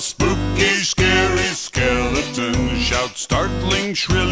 spooky, scary skeleton shouts startling shrill